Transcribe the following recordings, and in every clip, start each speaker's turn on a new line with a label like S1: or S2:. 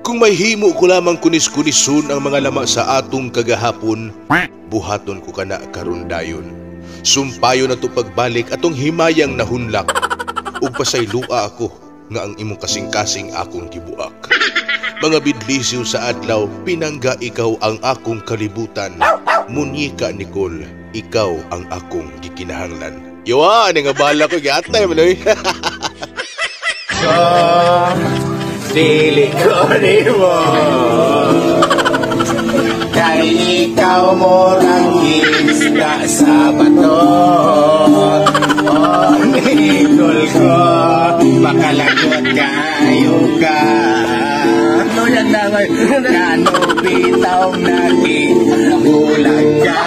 S1: Kung may himo ko lamang kunis-kunison ang mga lama sa atong kagahapon, buhaton ko kana karon dayon. Sumpayo na to pagbalik atong himayang nahunlak. Ug pasaylua ako nga ang imong kasing-kasing akong gibuak. Mga bidlisiw sa adlaw, pinangga ikaw ang akong kalibutan. Munyika Nicole, ikaw ang akong gikinahanglan. Yawa, ano nga bala ko, gatay mo eh.
S2: Dili ko ni mo Kay ikaw mo lang isda sa bato Oh, Nicole ko Makalagot kayo ka. Ano yan naman Kano bitaw naging bulag ka?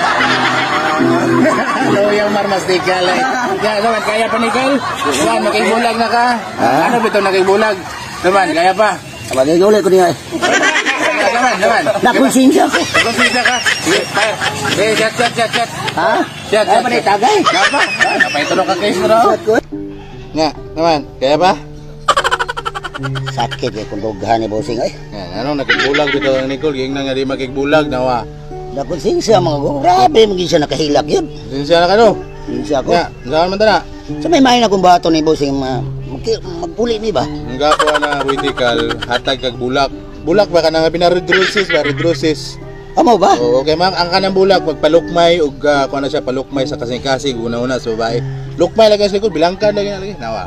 S2: Ano yung marmastikal eh? Yan naman, kaya pa Nicole? Yan, nakibulag na ka? Ano bitaw nakibulag? Naman, kaya pa?
S3: Sabagay ulit ko niya.
S2: Naman, naman
S3: Nakonsensya ko.
S2: Konsensya ka? Sige, chat, chat, chat, chat.
S3: Ha?
S2: Chat,
S3: Ay,
S2: chat,
S3: ba
S2: chat.
S3: tagay?
S2: Kaya pa? Kapay tulong ka case mo raw. Nga, naman, kaya pa?
S3: Sakit eh kung dughan ni bossing ay.
S2: Yan, anong nakigbulag dito ang Nicole? Ging na nga di makigbulag, nawa.
S3: Nakonsensya mga go. Grabe maging siya nakahilak yun.
S2: Sinsya na ka no?
S3: Sinsya ko.
S2: Nga, saan man tana?
S3: Sa may main akong bato ni bossing ma magki- magpuli ni ba?
S2: Ang gapo na vertical, hatag kag bulak. Bulak ba ka na nga pinaredrosis ba? Redrosis.
S3: Amo ba?
S2: Oo, okay, ma'am, ang kanang bulak, magpalukmay, ug uh, kung ano siya, palukmay sa kasing-kasing, una-una sa babae. Lukmay lagi sa likod, bilangkan lagi na lagi, nawa.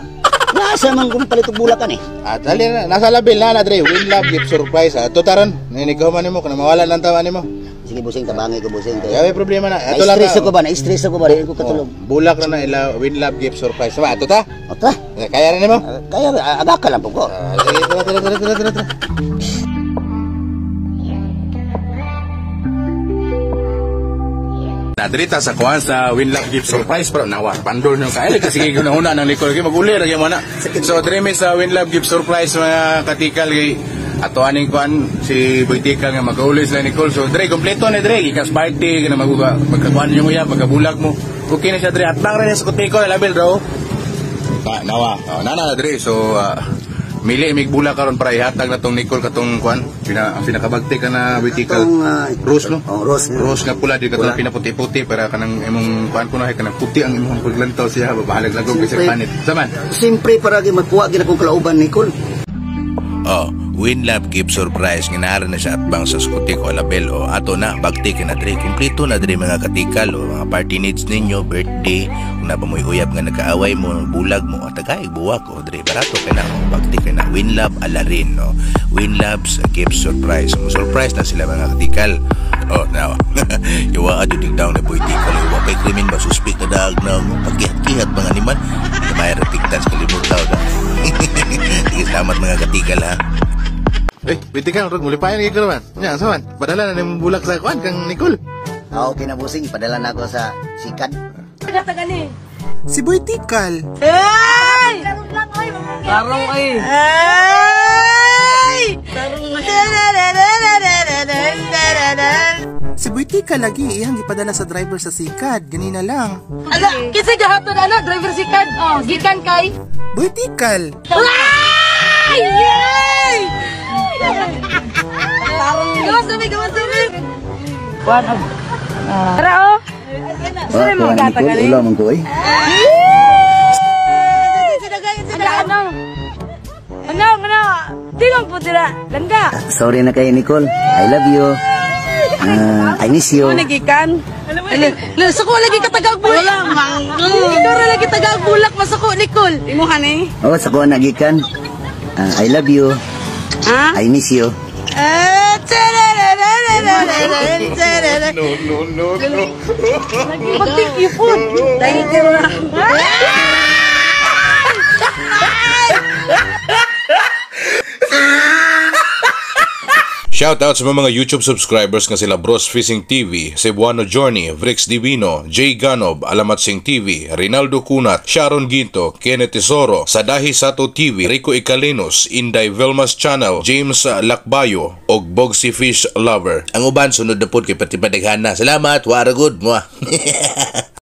S3: Nasa man kung palit og bulakan eh.
S2: At dali na, nasa labil na na Dre, win love gift surprise. At tutaran, ninigaw man nimo kung mawala lang tawa nimo.
S3: Sige bossing tabangi ko
S2: Kaya
S3: kay.
S2: may problema na. Ato lang
S3: Na-stress
S2: na.
S3: ko ba? Na-stress ko ba? Dili ko katulog.
S2: Oh, bulak na na ila win love gift surprise. Sama ato ta.
S3: Ota.
S2: Kaya rin nimo.
S3: ah, Kaya ah, aga ka lang po ko.
S2: Ah, sige, tara tara tara tara tara. Nadrita sa kuhan sa Win Love Gift Surprise pero nawa bandol nyo kaya kasi kay una ng likod kay maguli ra gyud na so dream sa Win Love Gift Surprise mga katikal kay ato aning kuan si Boytika nga mag-uli sila Nicole so Dre kompleto ni Dre ikas party kana maguga magkakuan nyo ya pagkabulag mo okay na siya Dre at lang rin sa kutiko labil raw Pa, nawa. Oh, nana Dre. So ah, mili mig bula karon para ihatag na tong Nicole katong kuan. Pina ang pinakabagti ka na vertical.
S3: Itong, ah,
S2: Rose no?
S3: Oh, rose.
S2: Rose nga pula di katong pinaputi-puti para kanang imong kuan kuno ay kanang puti ang imong paglantaw siya babahalag lagom kasi
S3: Siyempre.
S2: panit. Saman.
S3: Siyempre para gi magkuha gid akong kalauban ni Kul.
S1: Oh, Winlab gift surprise nga naara na siya at bang sa skuti ko label o ato na bagti ka na dre kumpleto na dre mga katikal o mga party needs ninyo birthday kung napamoy uyab nga nagkaaway mo bulag mo o tagay buwak o dre barato ka na o bagti ka na Winlab alarin no Winlab's gift surprise mo surprise na sila mga katikal Oh, now. Iwa adyo dig down na boy tikal. Iwa kay krimen ba suspect na daag na pagkihat-kihat mga animan. Na may repiktas kalimutaw na. Salamat mga katikal ha.
S2: Eh, vertical rog mulipayan gyud karon. Nya saman. Padala na nimong bulak sa kuan kang Nicole.
S3: Ah, okay na bossing ipadala na ako sa sikat.
S4: Si Boy Tikal.
S5: Ay! Tarong ay. Ay!
S4: Si Boy Tikal lagi iyang gipadala sa driver sa Sikad. Ganina lang.
S5: Ala, kasi gahapon ano, driver si Kad. Oh, gikan kay.
S4: Boy Tikal.
S5: Ay! Yay! Tarong. Gawas sabi, gawas sabi. Tara oh. Sino mo gatagalin?
S3: Ulam ko eh.
S5: Ada ano? Ano, ano? Tingnan po sila. Langga.
S3: Sorry na kay Nicole. I love you. Ah, I miss you.
S5: Nagikan. Sako lagi ka tagag bulak. Ikaw ra lagi tagag bulak masako Nicole. Imuhan eh.
S3: Oh, sa kuha nagikan. Ah, I love you.
S5: Ha?
S3: I miss you.
S5: Ah, No, no, no, no.
S1: Shoutout sa mga YouTube subscribers nga sila Bros Fishing TV, Cebuano Journey, Vrix Divino, Jay Ganob, Alamat Sing TV, Rinaldo Kunat, Sharon Ginto, Kenneth Tesoro, Sadahi Sato TV, Rico Icalinos, Inday Velmas Channel, James Lakbayo, og Bogsy Fish Lover. Ang uban sunod na pod kay pati padeghana. Salamat, wara good mo.